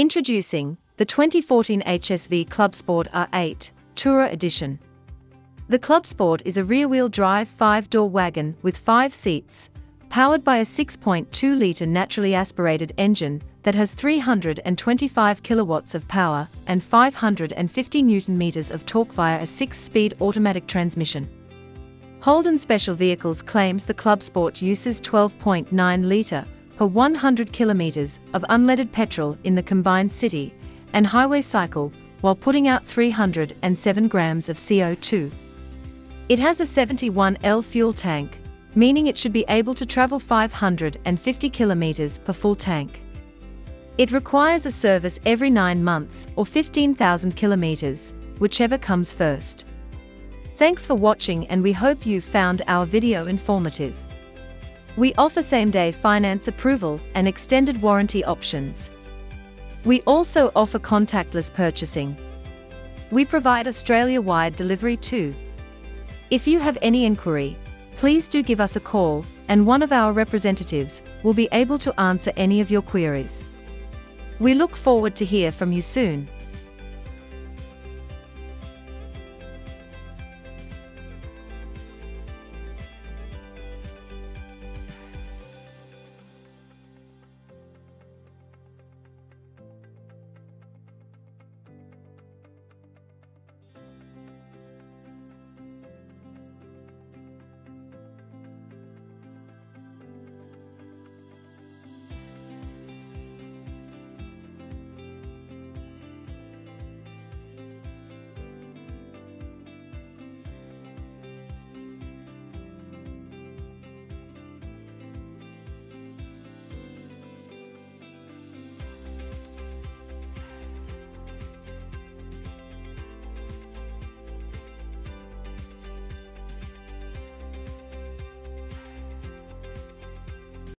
Introducing the 2014 HSV Club Sport R8 Tourer Edition. The Club Sport is a rear-wheel drive five-door wagon with five seats, powered by a 6.2-litre naturally aspirated engine that has 325 kilowatts of power and 550 newton meters of torque via a 6-speed automatic transmission. Holden Special Vehicles claims the Club Sport uses 12.9 litre per 100 kilometers of unleaded petrol in the combined city and highway cycle while putting out 307 grams of CO2. It has a 71L fuel tank, meaning it should be able to travel 550 kilometers per full tank. It requires a service every 9 months or 15,000 kilometers, whichever comes first. Thanks for watching and we hope you found our video informative. We offer same-day finance approval and extended warranty options. We also offer contactless purchasing. We provide Australia-wide delivery too. If you have any inquiry, please do give us a call and one of our representatives will be able to answer any of your queries. We look forward to hear from you soon.